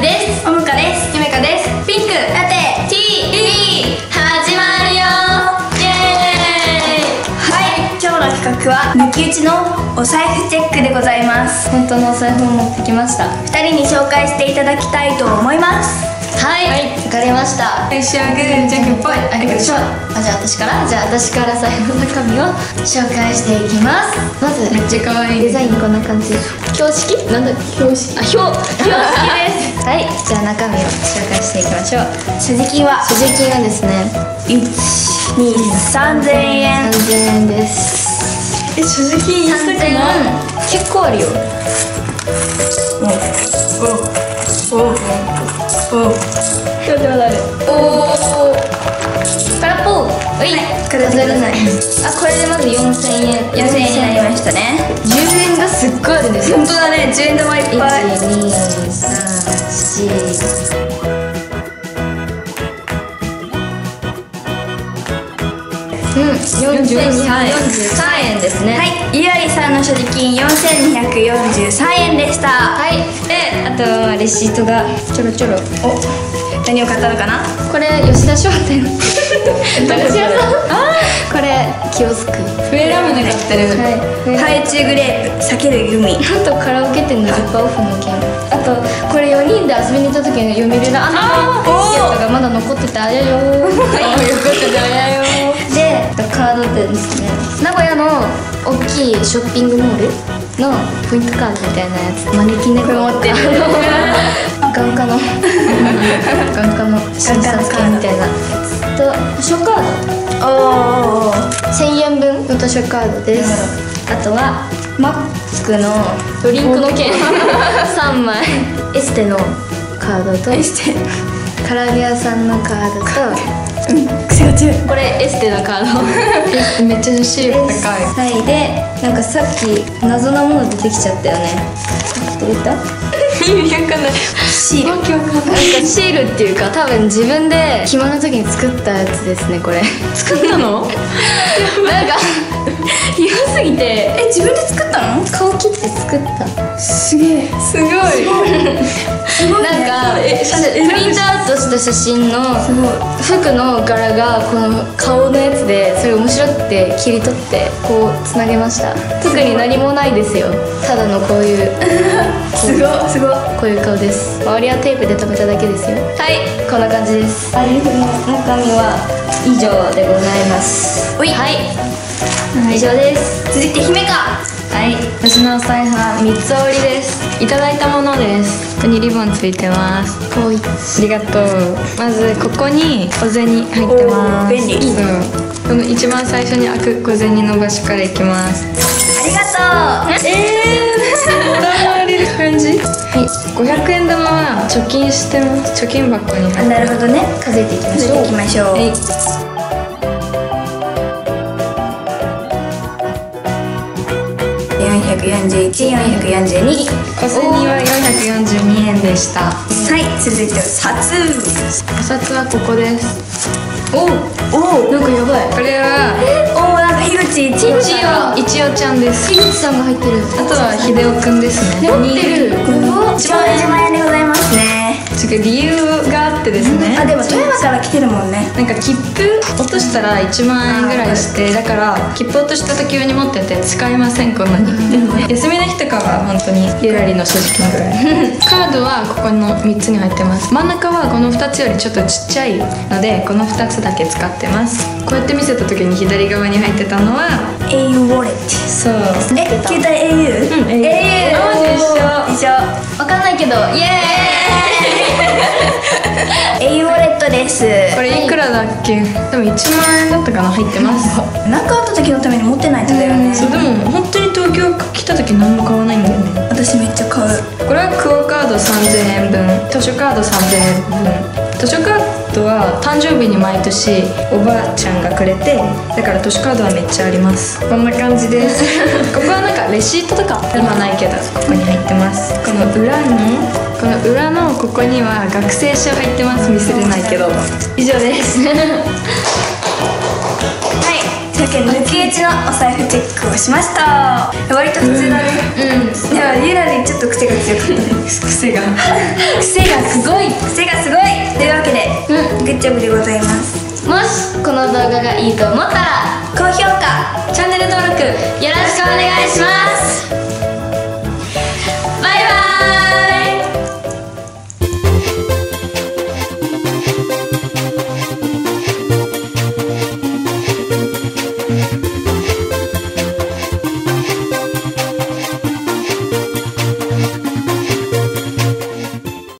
みです。おむかです。ゆめかです。ピンク。ラテ。TV 始まるよ。イエーイ。はい。今日の企画は抜き打ちのお財布チェックでございます。本当のお財布を持ってきました。二人に紹介していただきたいと思いますはい。わ、かりました。じゃあ、私からじゃあ私から財布の中身を紹介していきます。まずめっちゃ可愛いデザインこんな感じ。標識？なんだ標識。あ、標標識です。はい、じゃあ中身を紹介していきましょう。所持金は？所持金はですね。123千円。3000円です。え所持金安くない？結構あるよ数えられない。あ、これでまず4000円。4000円になりましたね。10円がすっごいあるんですよ。本当だね。10円玉いっぱい。うん、4243円ですね。はい。ゆありさんの所持金4243円でした。はい、で、あとはレシートがちょろちょろ。お何を買ったのかな？これ吉田商店駄菓子屋さんこれキオスク笛ラムネ買ってるはい。ハイチュウグレープ避けるグミ。あとカラオケ店の10%オフの券あとこれ4人で遊びに行った時の読めるなああーのやつがまだ残っててあやよー。はい残っててあやよーでカード店ですね。名古屋の大きいショッピングモールのポイントカードみたいなやつ。招き猫。持ってる眼科の眼科の診察券みたいな。やつと図書カーおーおーおード。1000円分。の図書カードです。あとはマックのドリンクの券3枚。エステのカードとエステ。唐揚げ屋さんのカードと癖が強いこれエステのカード。めっちゃシール高い。はいでなんかさっき謎なもの出てきちゃったよね。どういった？意味わかんないシールなんかシールっていうか多分自分で暇な時に作ったやつですねこれ。作ったの？なんか 暇すぎて。え自分で作ったの？顔切って作った。すげえ。すごい。すごい。なんかプリントアウトした写真の服の柄がこの顔のやつでそれ面白くて切り取ってこうつなげました。特に何もないですよ。ただのこういう。すごい。すごい。こういう顔です。周りはテープで留めただけですよ。はい。こんな感じです。財布の中身は以上でございます。おい。はい、以上です続いて姫かはい、私のお財布は三つ折りです。いただいたものです。ここにリボンついてます。かわいいありがとう。まずここに小銭入ってます。便利そう。この一番最初に開く小銭の場所からいきます。ありがとうえー、感じ？はい。500円玉は貯金してます。貯金箱に入ってなるほどね数えていきましょう行きましょうはい。441、442小銭は442円でした。はい、続いては札お札はここです。おおなんかやばい。これはおおなんか樋口一一応一応ちゃんです。樋口さんが入ってる。あとは秀夫くんですね。持ってる。一番自前でございますね違う理由があってですね。あでも富山から来てるもんね。なんか切符落としたら1万円ぐらいしてだから切符落とした時用に持ってて使えませんこんなに休みの日とかは本当にゆらりの所持金ぐらい。カードはここの3つに入ってます。真ん中はこの2つよりちょっとちっちゃいのでこの2つだけ使ってます。こうやって見せた時に左側に入ってたのは au ウォレッそう。トえ携帯。au? うん au あー。一緒。わかんないけどイエ au ウォレットです。これいくらだっけ？多分1万円だったかな？入ってます。何かあった時のために持ってないとだよね。そうでも本当に東京来た時何も買わないんだよね。私めっちゃ買う。これはクオカード3000円分。図書カード3000円分。図書カードは誕生日に毎年おばあちゃんがくれてだから図書カードはめっちゃあります。こんな感じです。ここはなんかレシートとか今ないけどここに入ってます。この裏のこの裏のここには学生証入ってます見せれないけど。以上です。はい。というわけで抜き打ちのお財布チェックをしました。割と普通だね。うん。でもゆらりちょっと癖が強かった癖が。癖がすごい。癖がすごい。というわけで、うグッジョブでございます。もしこの動画がいいと思ったら高評価チャンネル登録よろしくお願いします